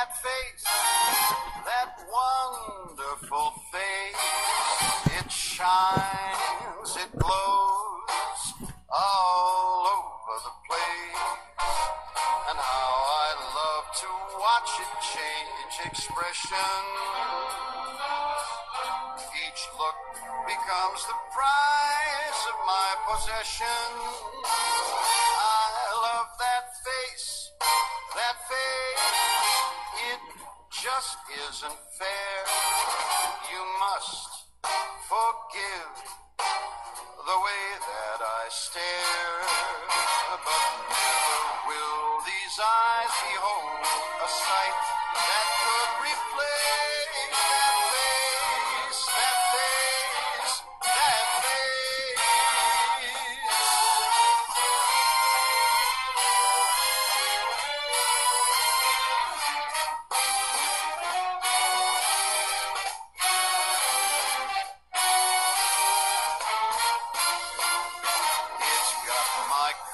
that face, that wonderful face. It shines, it glows all over the place. And how I love to watch it change expression. Each look becomes the prize of my possession. Just isn't fair. You must forgive the way that I stare. But never will these eyes behold a sight that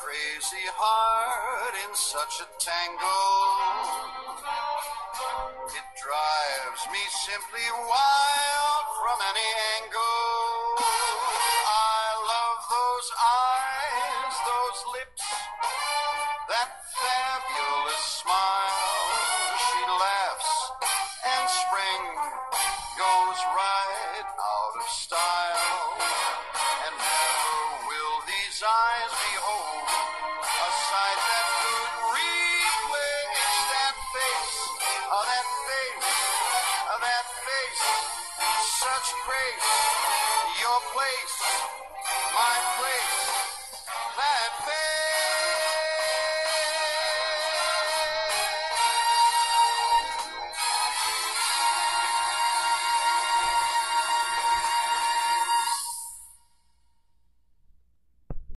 crazy heart in such a tangle. It drives me simply wild from any angle. I love those eyes, those lips, that fabulous smile. She laughs and spring goes right out of style. And never will these eyes behold that face. Such grace, your place, my place.